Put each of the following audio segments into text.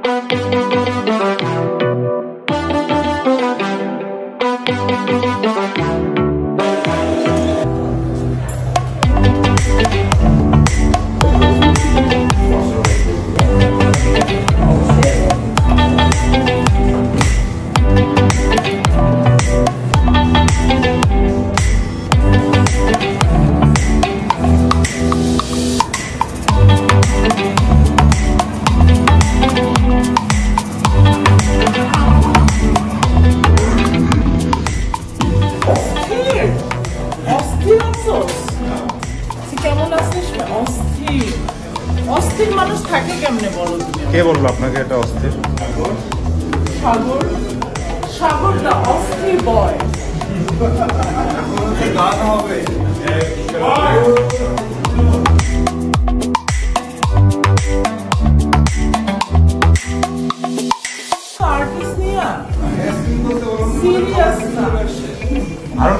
অস্থির অস্থির মানুষ থাকে কেমনে বলো তুমি? কে বলল আপনাকে এটা অস্থির? সাগর। সাগর না অস্থির বয়।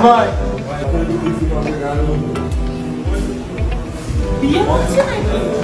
ভাই। বিয়ে হচ্ছে নাকি?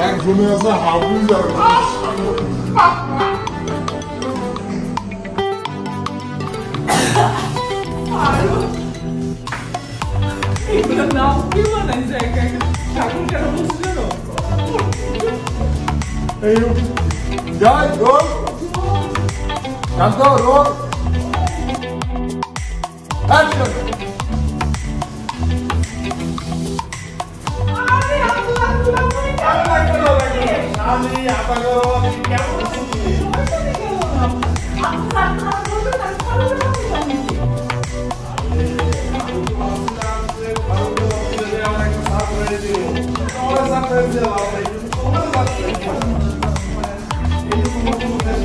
Sen kılmıyorsan hafız yarım. Eu não fui, mano, Zeca. Já com que era funcionou. Eu. Já entrou. Já adorou. Acha. আমি আপা গো আমি কেমন আছি আমার সাথে যাও আমার সাথে যাও